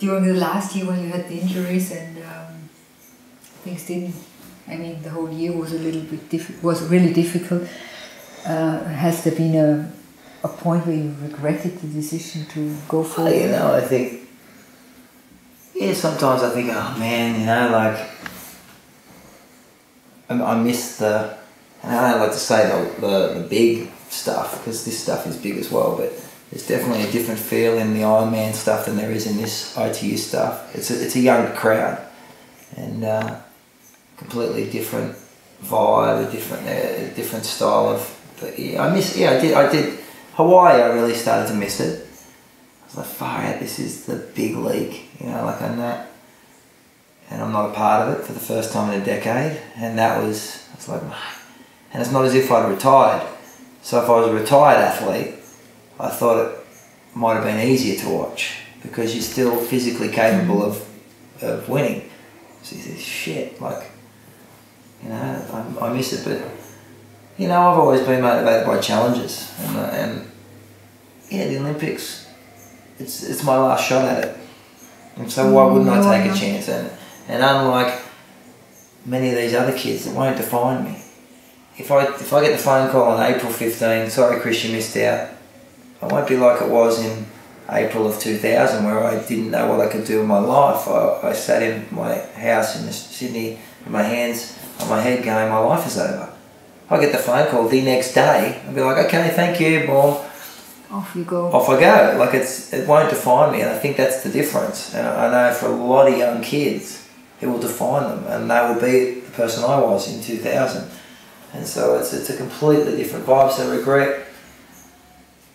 during the last year when you had the injuries and um, things didn't. I mean, the whole year was a little bit diff- was really difficult. Uh, has there been a a point where you regretted the decision to go for Well, you know, I think, yeah, sometimes I think, oh man, you know, like, I, I miss the, and I don't like to say the, the, the big stuff, because this stuff is big as well, but there's definitely a different feel in the Ironman stuff than there is in this ITU stuff. It's a, it's a younger crowd, and uh, completely different vibe, a different, uh, different style of, yeah, I miss, yeah, I did, I did, Hawaii, I really started to miss it. I was like, far out, this is the big league, you know, like I'm not, and I'm not a part of it for the first time in a decade. And that was, I was like, and it's not as if I'd retired. So if I was a retired athlete, I thought it might have been easier to watch because you're still physically capable of, of winning. So you think, shit, like, you know, I, I miss it, but you know, I've always been motivated by challenges, and, uh, and yeah, the Olympics, it's it's my last shot at it, and so why wouldn't I take a chance? And and unlike many of these other kids, it won't define me. If I if I get the phone call on April 15, sorry Chris, you missed out. I won't be like it was in April of 2000, where I didn't know what I could do with my life. I, I sat in my house in Sydney with my hands on my head, going, my life is over. I get the phone call the next day and be like, okay, thank you, boom. Off you go. Off I go. Like it's it won't define me, and I think that's the difference. And I know for a lot of young kids, it will define them, and they will be the person I was in 2000. And so it's it's a completely different vibe. So regret,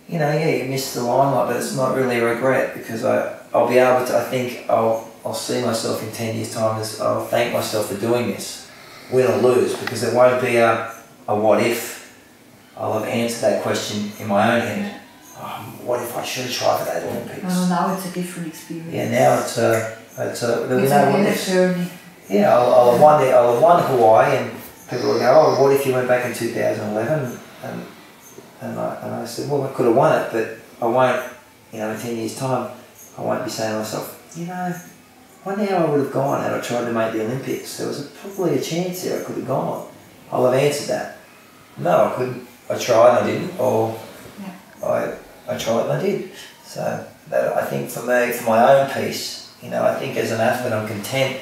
you know, yeah, you miss the limelight, but it's not really a regret because I I'll be able to. I think I'll I'll see myself in 10 years' time as I'll thank myself for doing this, win or lose, because it won't be a a what if. I'll have answered that question in my own head. Oh, what if I should try for that Olympics? Oh, now it's a different experience. Yeah, now it's a, it's a, there'll be It's no a what ifs. journey. Yeah, I'll, I'll have won, the- I'll have won Hawaii and people will go, oh, what if you went back in 2011? And, and, I, and I said, well, I could have won it, but I won't, you know, in 10 years' time, I won't be saying to myself, you know, wonder how I would have gone had I tried to make the Olympics. There was a, probably a chance there I could have gone. I'll have answered that. No, I couldn't. I tried and I didn't, or Yeah. I, I tried and I did. So that, I think for me, for my own piece, you know, I think as an athlete I'm content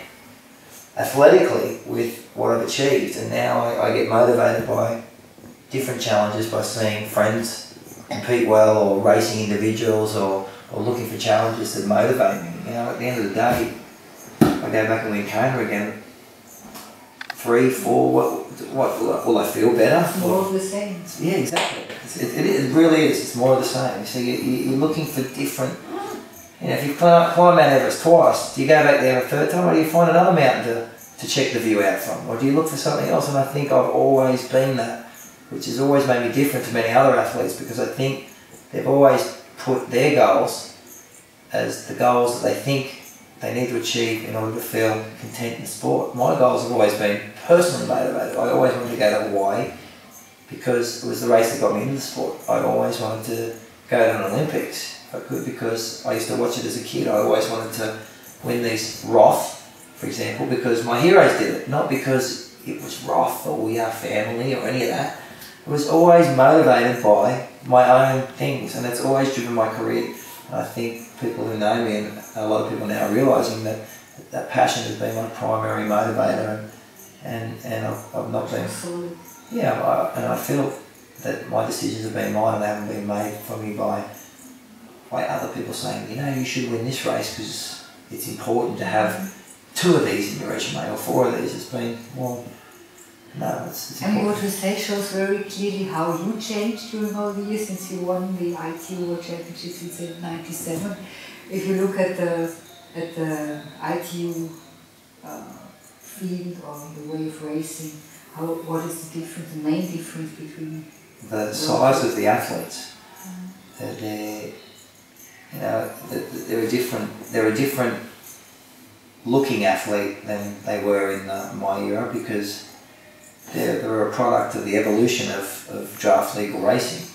athletically with what I've achieved and now I, I get motivated by different challenges by seeing friends compete well or racing individuals or, or looking for challenges that motivate me. You know, at the end of the day, I go back and win Kona again. Three, four, what, what will I, will I feel better? More of the same. Yeah, exactly. It's, it, it, it really is. It's more of the same. So you, you, you're looking for different. You know, if you climb, climb Mount Everest twice, do you go back there a third time, or do you find another mountain to, to check the view out from, or do you look for something else? And I think I've always been that, which has always made me different to many other athletes because I think they've always put their goals as the goals that they think they need to achieve in order to feel content in sport. My goals have always been personally motivated. I always wanted to go to Hawaii because it was the race that got me into the sport. I always wanted to go to an Olympics if I could because I used to watch it as a kid. I always wanted to win these Roth, for example, because my heroes did it, not because it was Roth or we are family or any of that. It was always motivated by my own things, and it's always driven my career. And I think people who know me, and a lot of people now are realizing that that passion has been my primary motivator, and and, and I've, I've not been Absolutely. yeah, I, and I feel that my decisions have been mine and they haven't been made for me by by other people saying, you know, you should win this race because it's important to have two of these in your resume or four of these. It's been well, no, it's, it's And what you say shows very clearly how you changed during all the years since you won the ITU World Championships in '97. If you look at the at the ITU uh, field or the way of racing, how what is the difference, the main difference between The size of the athletes, they're, they're you know, they're, a different, they're a different looking athlete than they were in uh, my era because they're, they're a product of the evolution of, of draft legal racing.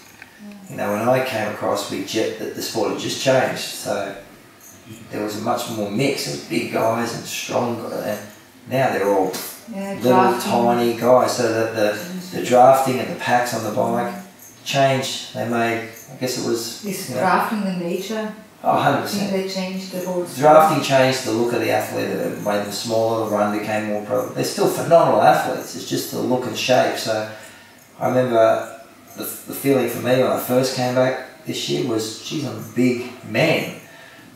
You know, when I came across, we jet that the sport had just changed. So there was a much more mix of big guys and strong. And now they're all Yeah, little drafting. tiny guys. So that the, the drafting and the packs on the bike mm. changed. They made, I guess it was, Is you know, drafting the nature? Oh, 100%. They changed the whole. Drafting changed the look of the athlete. It made them smaller. The run became more pro. They're still phenomenal athletes. It's just the look and shape. So I remember the, the feeling for me when I first came back this year was, geez, I'm a big man.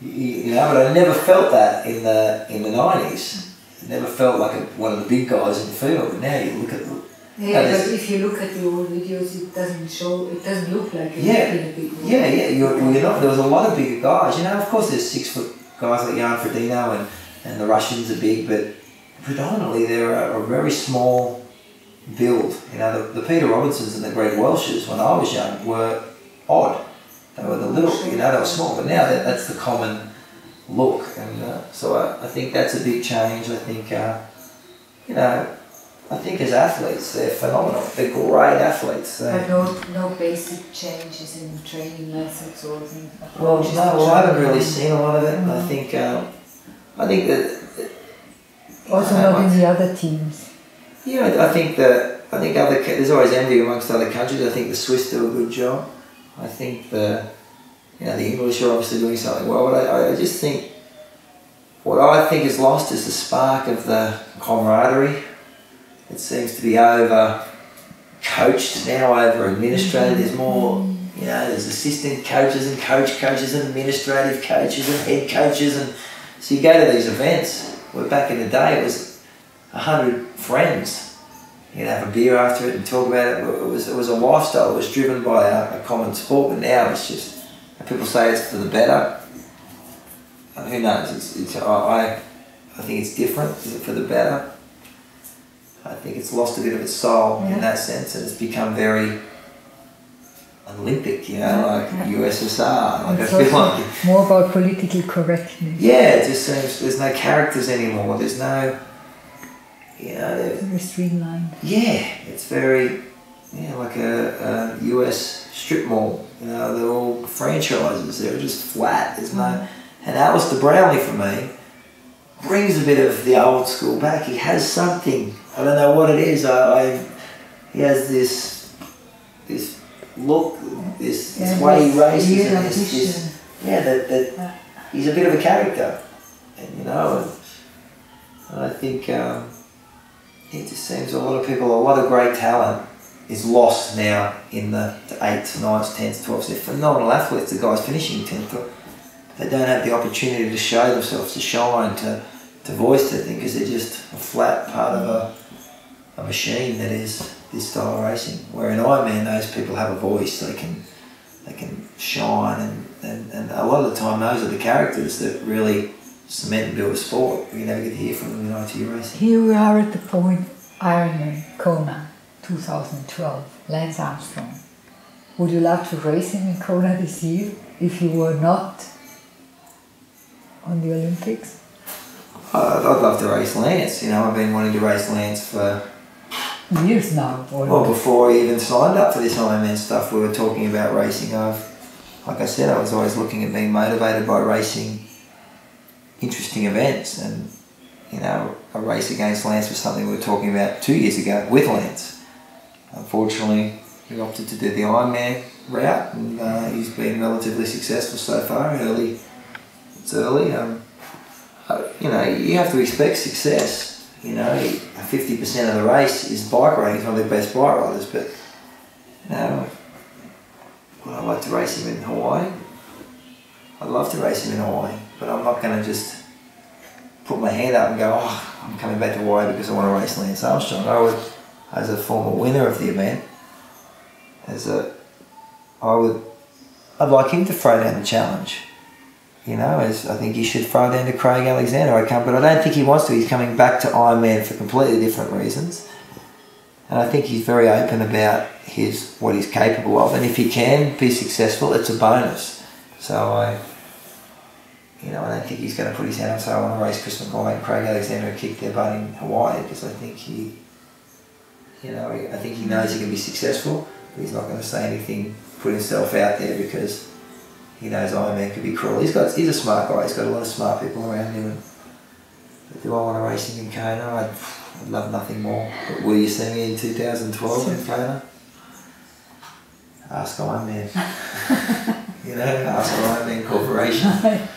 You, you know, but I never felt that in the in the nineties. Never felt like a, one of the big guys in the field. But now you look at the Yeah, but if you look at the old videos, it doesn't show. It doesn't look like it's Yeah, big. Yeah, yeah, you're, you're not. There was a lot of bigger guys. You know, of course, there's six foot guys like Jan Frodeno and, and the Russians are big, but predominantly they're a, a very small build. You know, the, the Peter Robertsons and the Greg Welches when I was young were odd. They were the little, you know, they were small, but now that, that's the common look. And uh, so I, I think that's a big change. I think, uh, you know, I think as athletes, they're phenomenal. They're great athletes. They, But no, no basic changes in training methods or in Well, no, well, I haven't really seen a lot of it. I think, um, I think that, Also not in the other teams. yeah, I think that, I think other, there's always envy amongst other countries. I think the Swiss do a good job. I think the, you know, the English are obviously doing something well, but I, I just think, what I think is lost is the spark of the camaraderie. It seems to be over coached now, over administrated. There's more, you know, there's assistant coaches and coach coaches and administrative coaches and head coaches. And so you go to these events where back in the day it was a hundred friends. You'd have a beer after it and talk about it. It was, it was a lifestyle. It was driven by a, a common sport, but now it's just, people say it's for the better. Who knows? It's, it's, I I think it's different. Is it for the better? I think it's lost a bit of its soul Yeah. in that sense, and it's become very Olympic, you know, like yeah. USSR. Like I It's feel like, more about political correctness. yeah, it just seems there's no characters anymore. There's no, you know, Very streamlined. yeah, it's very, yeah, like a, a US strip mall. You know, they're all franchises. They're just flat. There's no, mm. and Alistair Brownlee for me brings a bit of the old school back. He has something. I don't know what it is. I, I he has this, this look, this, this Yeah, way he this races, and this, this, yeah, that, that he's a bit of a character, and you know, and, and I think um, it just seems a lot of people, a lot of great talent is lost now in the, the eights, nines, tens, twelves. They're phenomenal athletes. The guys finishing tenth, they don't have the opportunity to show themselves, to shine, to to voice thing because they're just a flat part of a, a machine that is this style of racing. Where in Ironman, those people have a voice. They can they can shine, and, and, and a lot of the time, those are the characters that really cement and build a sport. We never get to hear from them in ITU racing. Here we are at the point Ironman Kona 2012, Lance Armstrong. Would you love to race him in Kona this year if you were not on the Olympics? I'd, I'd love to race Lance. You know, I've been wanting to race Lance for Years now. well before I even signed up for this Ironman stuff. We were talking about racing. I've, like I said, I was always looking at being motivated by racing interesting events, and you know, a race against Lance was something we were talking about two years ago with Lance. Unfortunately, he opted to do the Ironman route, and uh, he's been relatively successful so far. Early, it's early. Um, uh, you know, you have to expect success. You know, fifty percent of the race is bike riding. He's one of the best bike riders, but you know, would I like to race him in Hawaii? I'd love to race him in Hawaii, but I'm not going to just put my hand up and go, oh, I'm coming back to Hawaii because I want to race Lance Armstrong. I would, as a former winner of the event, as a, I would, I'd like him to throw down the challenge. You know, as I think he should throw down to Craig Alexander. I can't, but I don't think he wants to. He's coming back to Ironman for completely different reasons, and I think he's very open about his what he's capable of. And if he can be successful, it's a bonus. So I, you know, I don't think he's going to put his hand and say, I want to race Chris McCormack and Craig Alexander and kick their butt in Hawaii because I think he, you know, I think he knows he can be successful, but he's not going to say anything, put himself out there because he knows Ironman could be cruel. He's got he's a smart guy. He's got a lot of smart people around him. And do I want to race him in Kona? I'd, I'd love nothing more. But will you see me in 2012 in Kona? Ask Ironman. you know, ask Ironman Corporation.